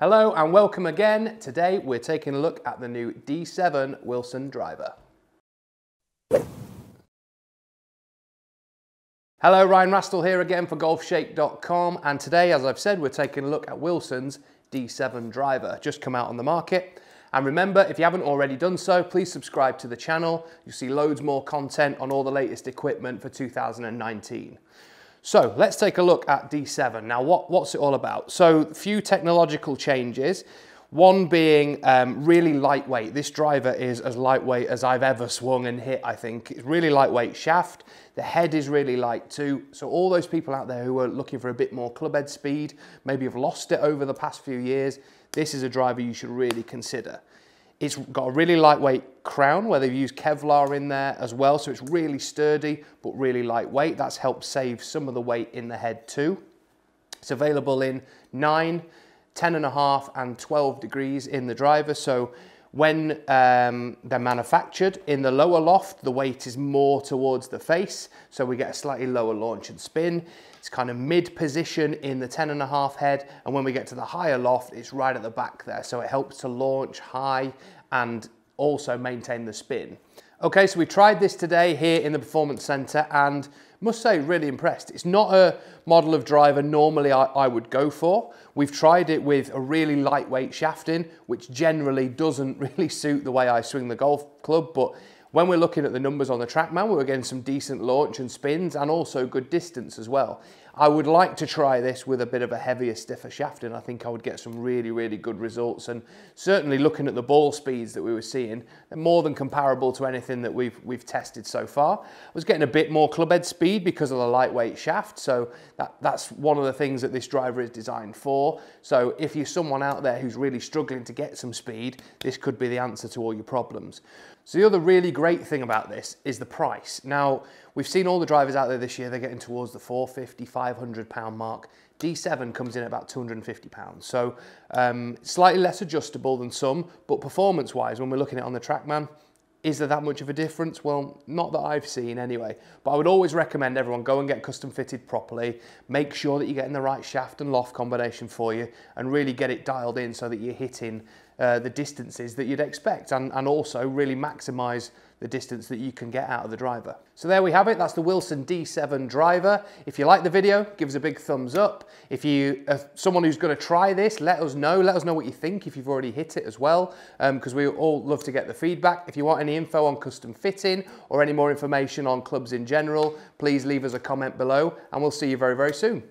Hello and welcome again. Today we're taking a look at the new D7 Wilson driver. Hello, Ryan Rastall here again for golfshake.com and today, as I've said, we're taking a look at Wilson's D7 driver, just come out on the market. And remember, if you haven't already done so, please subscribe to the channel. You'll see loads more content on all the latest equipment for 2019. So let's take a look at D7. Now, what, what's it all about? So a few technological changes. One being um, really lightweight. This driver is as lightweight as I've ever swung and hit, I think. It's really lightweight shaft. The head is really light too. So all those people out there who are looking for a bit more club head speed, maybe have lost it over the past few years, this is a driver you should really consider. It's got a really lightweight crown where they've used Kevlar in there as well. So it's really sturdy, but really lightweight. That's helped save some of the weight in the head too. It's available in nine, 10 and a half and 12 degrees in the driver. So when um, they're manufactured in the lower loft, the weight is more towards the face. So we get a slightly lower launch and spin. It's kind of mid position in the 10 and a half head. And when we get to the higher loft, it's right at the back there. So it helps to launch high and also maintain the spin. Okay, so we tried this today here in the Performance Centre and must say really impressed. It's not a model of driver normally I, I, would go for. We've tried it with a really lightweight shafting, which generally doesn't really suit the way I swing the golf club, but when we're looking at the numbers on the TrackMan, we're getting some decent launch and spins and also good distance as well. I would like to try this with a bit of a heavier, stiffer shaft and I think I would get some really, really good results. And certainly looking at the ball speeds that we were seeing, they're more than comparable to anything that we've, we've tested so far. I was getting a bit more club head speed because of the lightweight shaft. So that, that's one of the things that this driver is designed for. So if you're someone out there who's really struggling to get some speed, this could be the answer to all your problems. So the other really great thing about this is the price. Now, we've seen all the drivers out there this year, they're getting towards the 450, 500 pound mark. D7 comes in at about 250 pounds. So um, slightly less adjustable than some, but performance wise, when we're looking at it on the TrackMan, is there that much of a difference? Well, not that I've seen anyway, but I would always recommend everyone go and get custom fitted properly, make sure that you're getting the right shaft and loft combination for you and really get it dialed in so that you're hitting uh, the distances that you'd expect and, and also really maximize the distance that you can get out of the driver. So there we have it, that's the Wilson D7 driver. If you like the video, give us a big thumbs up. If you are someone who's gonna try this, let us know. Let us know what you think if you've already hit it as well, because um, we all love to get the feedback. If you want any info on custom fitting or any more information on clubs in general, please leave us a comment below and we'll see you very, very soon.